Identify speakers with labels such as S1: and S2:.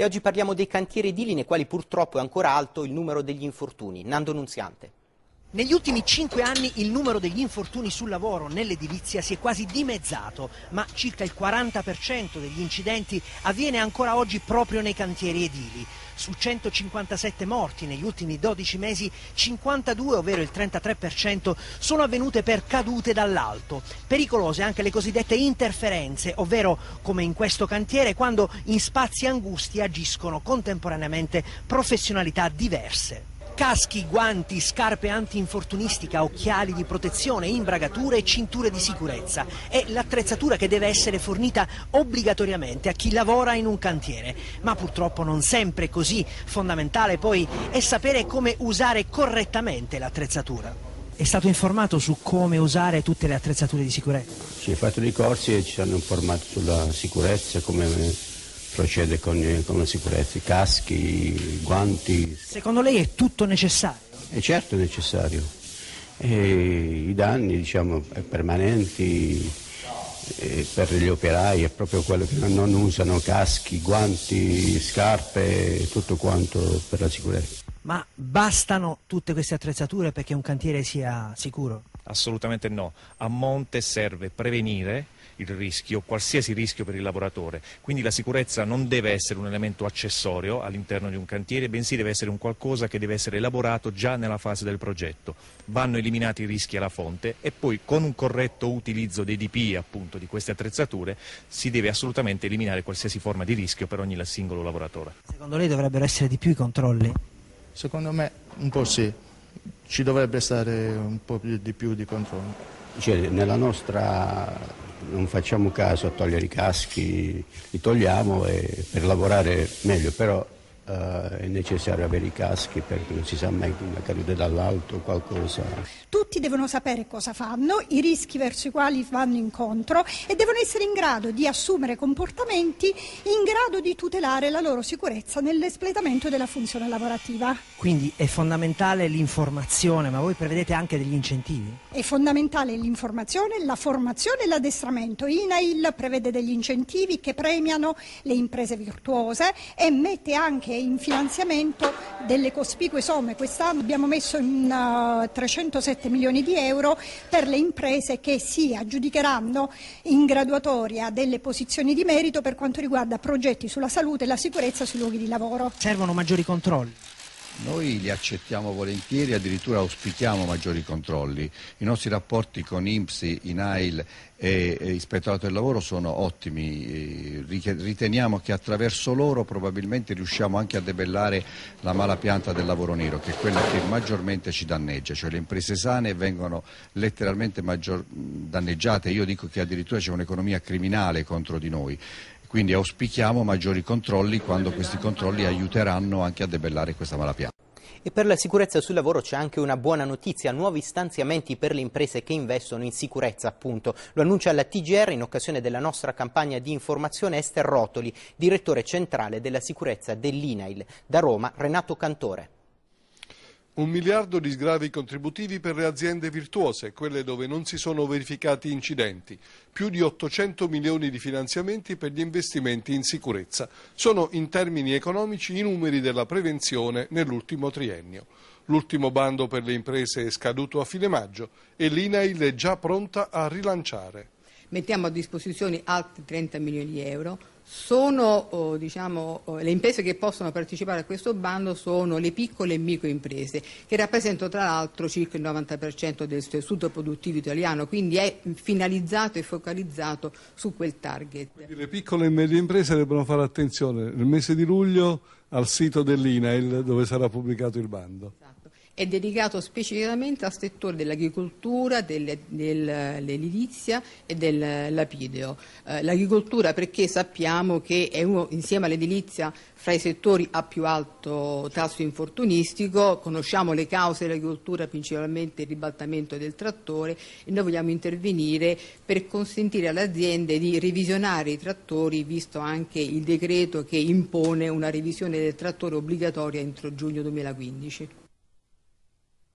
S1: E oggi parliamo dei cantieri edili nei quali purtroppo è ancora alto il numero degli infortuni. Nando Nunziante.
S2: Negli ultimi cinque anni il numero degli infortuni sul lavoro nell'edilizia si è quasi dimezzato, ma circa il 40% degli incidenti avviene ancora oggi proprio nei cantieri edili. Su 157 morti negli ultimi 12 mesi, 52, ovvero il 33%, sono avvenute per cadute dall'alto. Pericolose anche le cosiddette interferenze, ovvero, come in questo cantiere, quando in spazi angusti agiscono contemporaneamente professionalità diverse. Caschi, guanti, scarpe anti-infortunistica, occhiali di protezione, imbragature e cinture di sicurezza. È l'attrezzatura che deve essere fornita obbligatoriamente a chi lavora in un cantiere. Ma purtroppo non sempre così. Fondamentale poi è sapere come usare correttamente l'attrezzatura. È stato informato su come usare tutte le attrezzature di sicurezza?
S3: Ci hai fatto dei corsi e ci hanno informato sulla sicurezza, come procede con, con la sicurezza, i caschi, i guanti.
S2: Secondo lei è tutto necessario?
S3: È certo necessario. E I danni diciamo, permanenti per gli operai è proprio quello che non usano caschi, guanti, scarpe, tutto quanto per la sicurezza.
S2: Ma bastano tutte queste attrezzature perché un cantiere sia sicuro?
S4: Assolutamente no. A monte serve prevenire il rischio, qualsiasi rischio per il lavoratore. Quindi la sicurezza non deve essere un elemento accessorio all'interno di un cantiere, bensì deve essere un qualcosa che deve essere elaborato già nella fase del progetto. Vanno eliminati i rischi alla fonte e poi con un corretto utilizzo dei DPI appunto di queste attrezzature si deve assolutamente eliminare qualsiasi forma di rischio per ogni singolo lavoratore.
S2: Secondo lei dovrebbero essere di più i controlli?
S5: Secondo me un po' sì, ci dovrebbe stare un po' di più di controlli.
S3: Cioè, nella nostra non facciamo caso a togliere i caschi, li togliamo per lavorare meglio, però Uh, è necessario avere i caschi perché non si sa mai una caduta dall'alto o qualcosa.
S6: Tutti devono sapere cosa fanno, i rischi verso i quali vanno incontro e devono essere in grado di assumere comportamenti in grado di tutelare la loro sicurezza nell'espletamento della funzione lavorativa.
S2: Quindi è fondamentale l'informazione, ma voi prevedete anche degli incentivi?
S6: È fondamentale l'informazione, la formazione e l'addestramento. INAIL prevede degli incentivi che premiano le imprese virtuose e mette anche in finanziamento delle cospicue somme. Quest'anno abbiamo messo in uh, 307 milioni di euro per le imprese che si aggiudicheranno in graduatoria delle posizioni di merito per quanto riguarda progetti sulla salute e la sicurezza sui luoghi di lavoro.
S2: Servono maggiori controlli.
S7: Noi li accettiamo volentieri, addirittura auspichiamo maggiori controlli. I nostri rapporti con INPSI, INAIL e, Ispettorato del Lavoro sono ottimi. Riteniamo che attraverso loro probabilmente riusciamo anche a debellare la mala pianta del lavoro nero, che è quella che maggiormente ci danneggia, cioè le imprese sane vengono letteralmente maggior, danneggiate. Io dico che addirittura c'è un'economia criminale contro di noi. Quindi auspichiamo maggiori controlli quando questi controlli aiuteranno anche a debellare questa malapianta.
S1: E per la sicurezza sul lavoro c'è anche una buona notizia, nuovi stanziamenti per le imprese che investono in sicurezza appunto. Lo annuncia la TGR in occasione della nostra campagna di informazione Ester Rotoli, direttore centrale della sicurezza dell'INAIL. Da Roma Renato Cantore.
S8: Un miliardo di sgravi contributivi per le aziende virtuose, quelle dove non si sono verificati incidenti. Più di 800 milioni di finanziamenti per gli investimenti in sicurezza. Sono in termini economici i numeri della prevenzione nell'ultimo triennio. L'ultimo bando per le imprese è scaduto a fine maggio e l'INAIL è già pronta a rilanciare.
S9: Mettiamo a disposizione altri 30 milioni di euro sono, oh, diciamo, oh, le imprese che possono partecipare a questo bando sono le piccole e micro imprese, che rappresentano tra l'altro circa il 90% del tessuto produttivo italiano, quindi è finalizzato e focalizzato su quel target.
S8: Quindi le piccole e medie imprese devono fare attenzione nel mese di luglio al sito dell'INAIL dove sarà pubblicato il bando.
S9: Esatto è dedicato specificamente al settore dell'agricoltura, dell'edilizia e del lapideo. Eh, l'agricoltura perché sappiamo che è uno, insieme all'edilizia, fra i settori a più alto tasso infortunistico, conosciamo le cause dell'agricoltura, principalmente il ribaltamento del trattore e noi vogliamo intervenire per consentire alle aziende di revisionare i trattori, visto anche il decreto che impone una revisione del trattore obbligatoria entro giugno 2015.